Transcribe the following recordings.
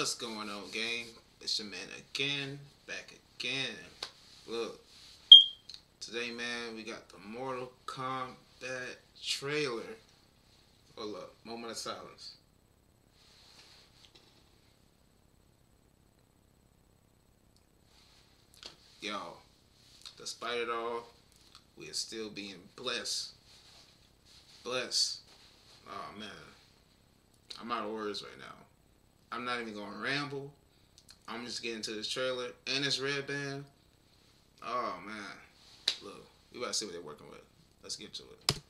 What's going on, gang? It's your man again, back again. Look, today, man, we got the Mortal Kombat trailer. Hold up, moment of silence. Y'all, despite it all, we are still being blessed. Blessed. Oh, man. I'm out of words right now. I'm not even going to ramble. I'm just getting to this trailer and this red band. Oh, man. Look, we about to see what they're working with. Let's get to it.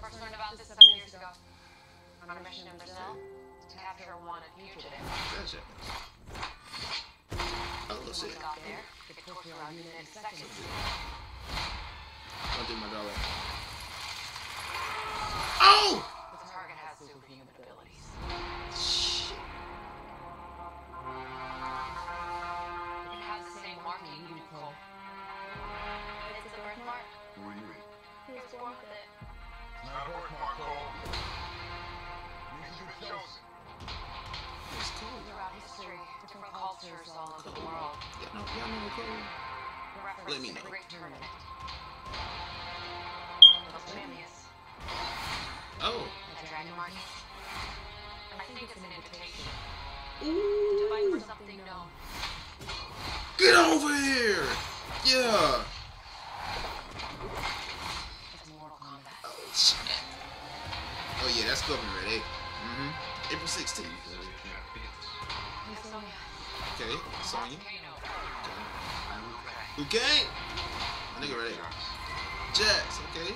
First learned about this seven years ago. On a mission in Brazil to capture a wanted fugitive. Gotcha. Oh, let's see. Got there, the torture our unit in seconds. Don't do my dollar. Oh! The target has superhuman abilities. Shit. It has the same marking. It's a birthmark. You with it. Not a birthmark, chosen. Throughout history, different cultures all over the world. Nicole? Let me know. Oh. I Ooh. Get over here! Yeah. Oh yeah, that's coming right, eh? Mm-hmm. April 16th. Hey, Sonya. Okay, Sonya. Kano. Okay. My nigga right. Jax, okay.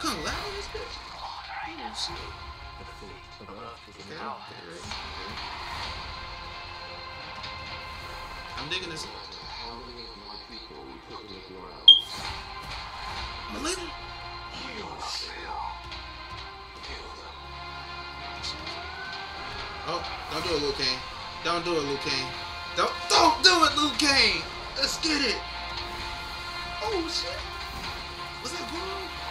Come loud this bitch. Oh shit. Okay, okay, right. Okay. I'm digging this. Mileena. Oh, don't do it, Liu Kang. Don't do it, Liu Kang. Don't, don't do it, Liu Kang. Let's get it. Oh shit. Was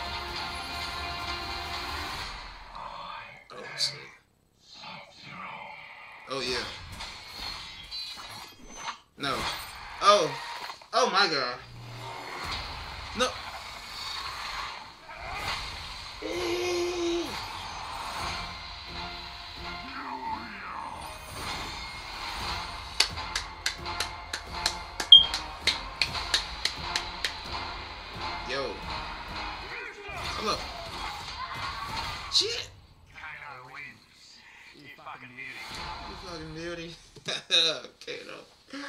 You fucking beauty. though.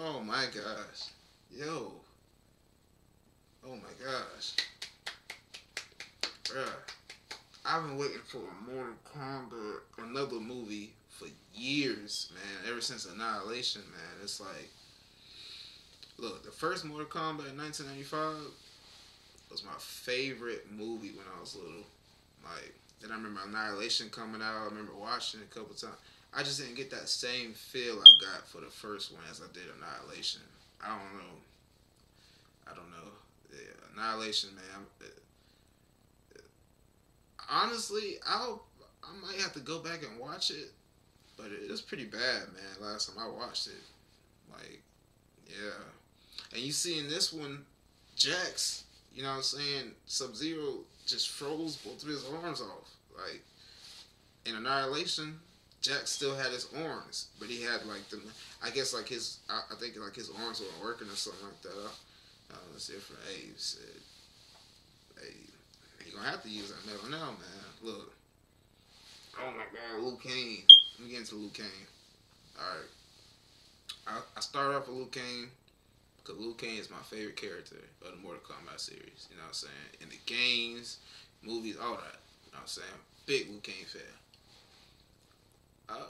Oh my gosh. Yo. Oh my gosh. Bruh. I've been waiting for Mortal Kombat, another movie, for years, man. Ever since Annihilation, man. It's like, look, the first Mortal Kombat in 1995 was my favorite movie when I was little. Like, then I remember Annihilation coming out. I remember watching it a couple times. I just didn't get that same feel I got for the first one as I did Annihilation. I don't know. I don't know. Yeah, Annihilation, man. Uh, honestly, I'll I might have to go back and watch it, but it was pretty bad, man. Last time I watched it, like, yeah. And you see in this one, Jax, you know what I'm saying? Sub Zero just froze both of his arms off. Like in Annihilation, Jack still had his arms, but he had like the, I guess like his, I, I think like his arms weren't working or something like that. Uh, it's different. Hey, you said, hey, you gonna have to use that metal now, man. Look. Oh my God, Liu Kang. Let me get into Liu Kang. All right. I, I start off with Liu Kang because Liu Kang is my favorite character of the Mortal Kombat series. You know what I'm saying? In the games, movies, all that. You know what I'm saying? Big Liu Kang fan. Uh,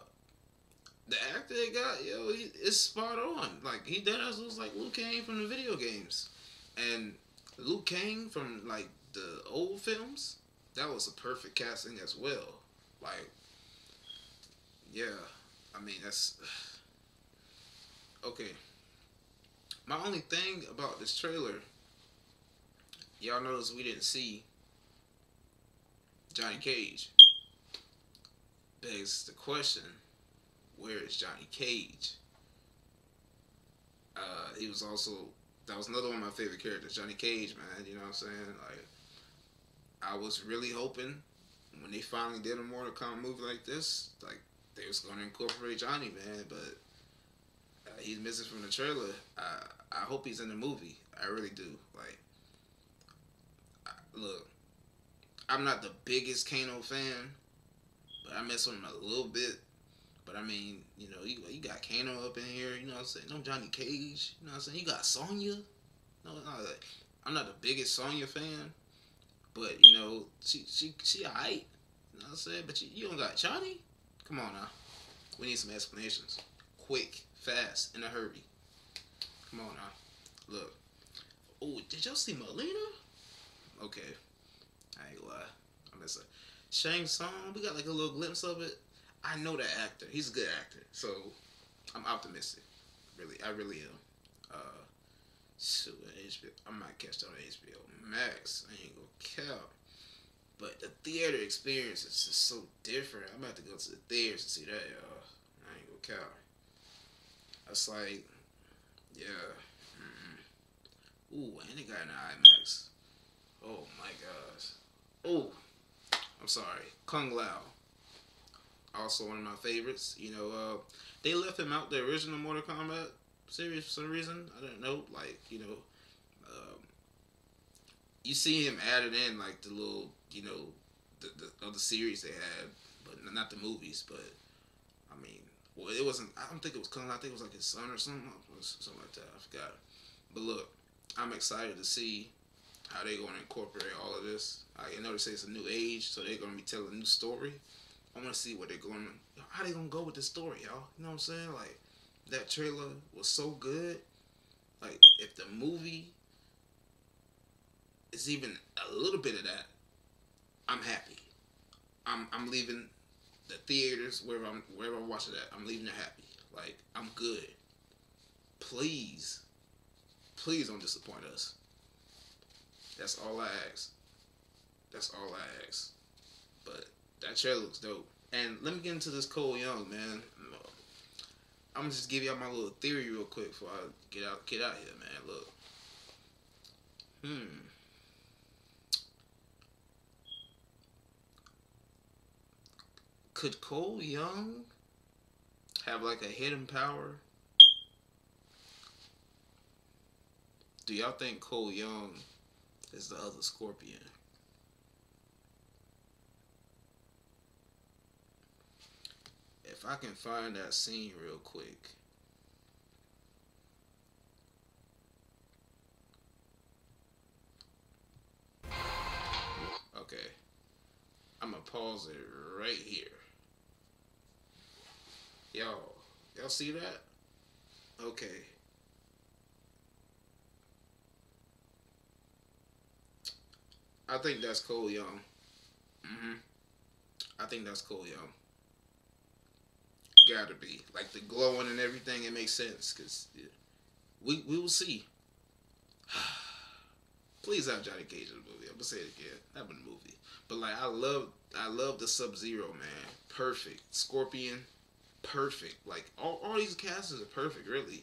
the actor they got, yo, he is spot on. Like he does looks like Liu Kang from the video games, and Liu Kang from like the old films. That was a perfect casting as well. Like, yeah, I mean that's okay. My only thing about this trailer, y'all notice we didn't see Johnny Cage. Begs the question, where is Johnny Cage? Uh, he was also that was another one of my favorite characters, Johnny Cage, man. You know what I'm saying? Like, I was really hoping when they finally did a Mortal Kombat movie like this, like they was gonna incorporate Johnny, man. But uh, he's missing from the trailer. I I hope he's in the movie. I really do. Like, I, look, I'm not the biggest Kano fan, but I mess with him a little bit. But I mean, you know, you, you got Kano up in here, you know what I'm saying? No Johnny Cage, you know what I'm saying? You got Sonya. No, no like, I'm not the biggest Sonya fan, but you know, she she she alright. You know what I'm saying? But you, you don't got Johnny? Come on now. We need some explanations. Quick, fast, in a hurry. Come on now. Look. Oh, did y'all see Mileena? Okay. I ain't gonna lie. I miss her. Shang Tsung, we got like a little glimpse of it. I know that actor. He's a good actor. So I'm optimistic. Really, I really am. Uh, shoot, HBO. I might catch that on HBO Max. I ain't gonna count. But the theater experience is just so different. I'm about to go to the theaters to see that, y'all. I ain't gonna count. That's like, yeah. Mm-mm. Ooh, and it got an IMAX. Oh my gosh. Oh, I'm sorry. Kung Lao also one of my favorites. You know, uh, they left him out the original Mortal Kombat series for some reason. I don't know. Like, you know, um, you see him added in like the little, you know, the, the other series they had, but not the movies. But well, it wasn't. I don't think it was Kung. I think it was like his son or something, something like that. I forgot. But look, I'm excited to see how they're going to incorporate all of this. I know they say it's a new age, so they're going to be telling a new story. I want to see what they're going. How they gonna go with the story, y'all? You know what I'm saying? Like that trailer was so good. Like if the movie is even a little bit of that, I'm happy. I'm I'm leaving the theaters wherever I'm wherever I'm watching that. I'm leaving it happy. Like I'm good. Please, please don't disappoint us. That's all I ask. That's all I ask. But that chair looks dope. And let me get into this Cole Young, man. I'm gonna just give y'all my little theory real quick before I get out get out here, man. Look. Hmm. Could Cole Young have like a hidden power? Do y'all think Cole Young is the other Scorpion? if I can find that scene real quick. Okay. I'm gonna pause it right here. Y'all, y'all see that? Okay. I think that's Cole Young. Mm-hmm. I think that's cool, y'all. Gotta be like the glowing and everything. It makes sense because yeah, we we will see. Please have Johnny Cage in the movie. I'm gonna say it again. Have a movie. But like I love I love the Sub Zero man. Perfect. Scorpion. Perfect. Like all, all these castings are perfect. Really.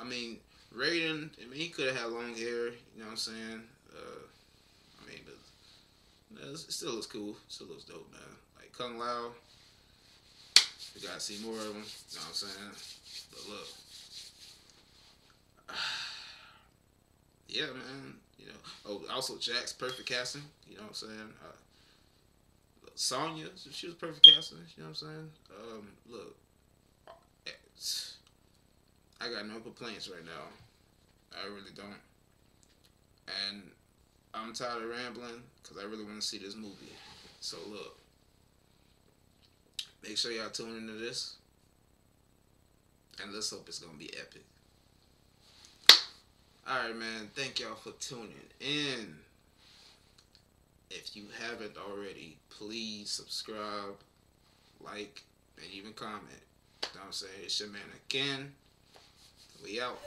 I mean Raiden. I mean he could have had long hair. You know what I'm saying? Uh, I mean, but it still looks cool. Still looks dope, man. Like Kung Lao. We gotta see more of them. You know what I'm saying? But look. yeah, man. You know. Oh, also Jax perfect casting. You know what I'm saying? Uh, Sonya, she was perfect casting. You know what I'm saying? Um, look, I got no complaints right now. I really don't. And I'm tired of rambling because I really want to see this movie. So look. Make sure y'all tune into this. And let's hope it's going to be epic. Alright, man. Thank y'all for tuning in. If you haven't already, please subscribe, like, and even comment. What I'm? It's your man again. We out.